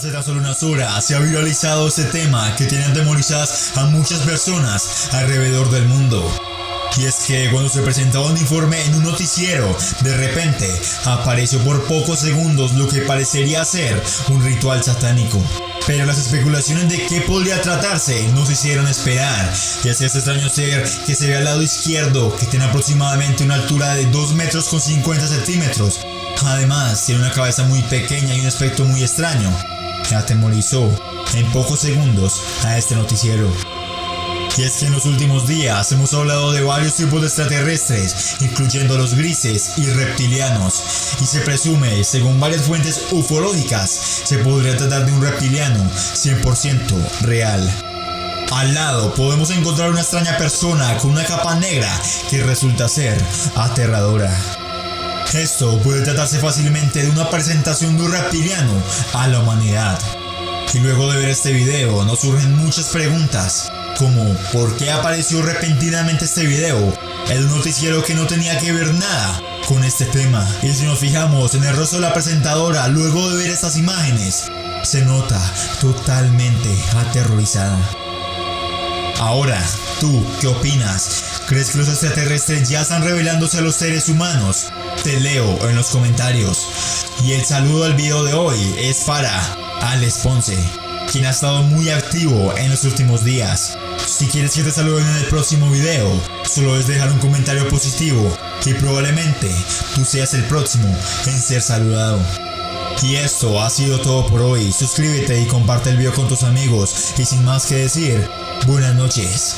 Hace tan solo unas horas se ha viralizado este tema que tiene atemorizadas a muchas personas alrededor del mundo. Y es que cuando se presentaba un informe en un noticiero, de repente apareció por pocos segundos lo que parecería ser un ritual satánico. Pero las especulaciones de qué podría tratarse no se hicieron esperar, y así este extraño ser que se ve al lado izquierdo, que tiene aproximadamente una altura de 2 metros con 50 centímetros. Además, tiene una cabeza muy pequeña y un aspecto muy extraño atemorizó en pocos segundos a este noticiero. Y es que en los últimos días hemos hablado de varios tipos de extraterrestres, incluyendo los grises y reptilianos, y se presume, según varias fuentes ufológicas, se podría tratar de un reptiliano 100% real. Al lado podemos encontrar una extraña persona con una capa negra que resulta ser aterradora. Esto puede tratarse fácilmente de una presentación de un reptiliano a la humanidad. Y luego de ver este video nos surgen muchas preguntas, como ¿por qué apareció repentinamente este video un noticiero que no tenía que ver nada con este tema? Y si nos fijamos en el rostro de la presentadora luego de ver estas imágenes, se nota totalmente aterrorizada. Ahora, ¿tú qué opinas? ¿Crees que los extraterrestres ya están revelándose a los seres humanos? Te leo en los comentarios. Y el saludo al video de hoy es para Alex Ponce, quien ha estado muy activo en los últimos días. Si quieres que te saluden en el próximo video, solo es dejar un comentario positivo y probablemente tú seas el próximo en ser saludado. Y esto ha sido todo por hoy. Suscríbete y comparte el video con tus amigos. Y sin más que decir, buenas noches.